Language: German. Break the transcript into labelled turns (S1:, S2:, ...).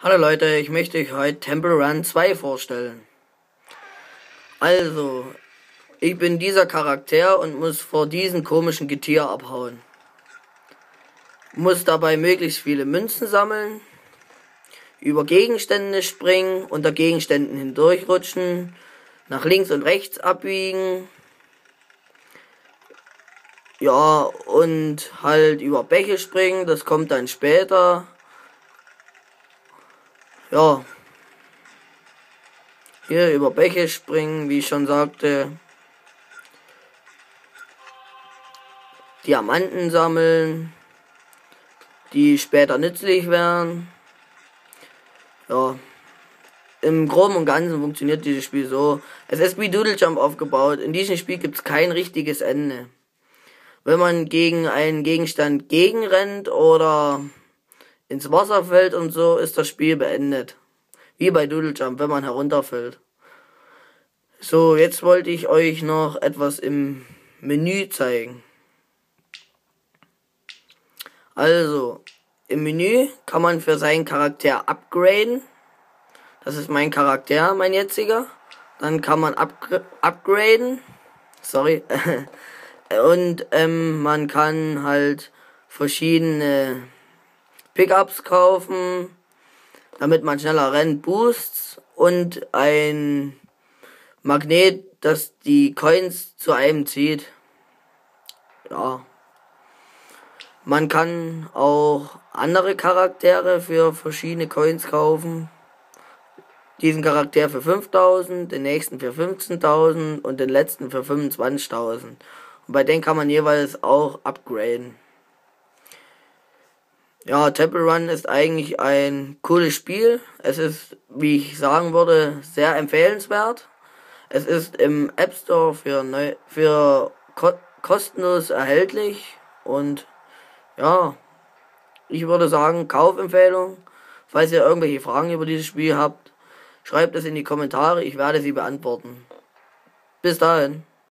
S1: Hallo Leute, ich möchte euch heute Temple Run 2 vorstellen. Also, ich bin dieser Charakter und muss vor diesem komischen Getier abhauen. Muss dabei möglichst viele Münzen sammeln, über Gegenstände springen, unter Gegenständen hindurchrutschen, nach links und rechts abbiegen, ja, und halt über Bäche springen, das kommt dann später ja, hier über Bäche springen, wie ich schon sagte. Diamanten sammeln, die später nützlich werden. Ja, im Groben und Ganzen funktioniert dieses Spiel so. Es ist wie Doodle Jump aufgebaut. In diesem Spiel gibt es kein richtiges Ende. Wenn man gegen einen Gegenstand gegenrennt oder ins Wasser fällt und so, ist das Spiel beendet. Wie bei Doodle Jump, wenn man herunterfällt. So, jetzt wollte ich euch noch etwas im Menü zeigen. Also, im Menü kann man für seinen Charakter upgraden. Das ist mein Charakter, mein jetziger. Dann kann man upgra upgraden. Sorry. Und ähm, man kann halt verschiedene Pickups kaufen, damit man schneller rennt, Boosts und ein Magnet, das die Coins zu einem zieht. Ja. Man kann auch andere Charaktere für verschiedene Coins kaufen. Diesen Charakter für 5000, den nächsten für 15.000 und den letzten für 25.000. Und bei denen kann man jeweils auch upgraden. Ja, Temple Run ist eigentlich ein cooles Spiel. Es ist, wie ich sagen würde, sehr empfehlenswert. Es ist im App Store für, neu, für ko kostenlos erhältlich und ja, ich würde sagen, Kaufempfehlung. Falls ihr irgendwelche Fragen über dieses Spiel habt, schreibt es in die Kommentare, ich werde sie beantworten. Bis dahin.